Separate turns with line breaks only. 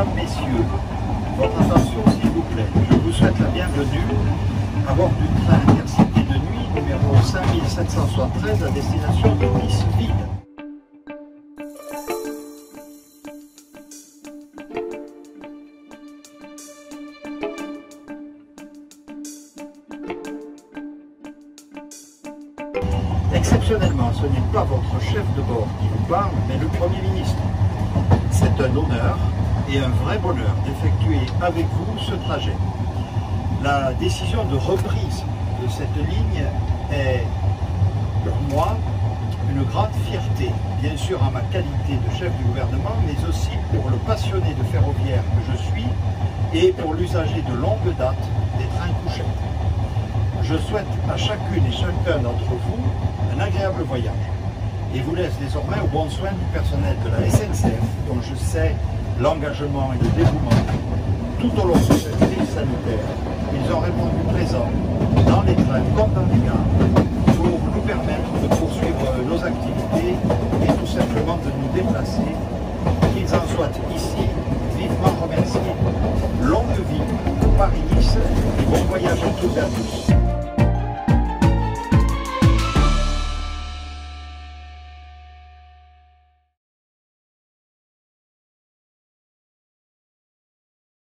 Mesdames, Messieurs, votre attention s'il vous plaît. Je vous souhaite la bienvenue à bord du train intercité de nuit numéro 5773 à destination de Nice-Ville. Exceptionnellement, ce n'est pas votre chef de bord qui vous parle, mais le Premier ministre. C'est un honneur et un vrai bonheur d'effectuer avec vous ce trajet. La décision de reprise de cette ligne est pour moi une grande fierté, bien sûr à ma qualité de chef du gouvernement, mais aussi pour le passionné de ferroviaire que je suis et pour l'usager de longue date des trains couchettes. Je souhaite à chacune et chacun d'entre vous un agréable voyage et vous laisse désormais au bon soin du personnel de la SNCF dont je sais l'engagement et le dévouement tout au long de cette crise sanitaire. Ils ont répondu présent dans les trains comme dans les gares pour nous permettre de poursuivre nos activités et tout simplement de nous déplacer. Qu'ils en soient ici, vivement remerciés. Longue vie, Paris-Nice et bon voyage à toutes et à tous.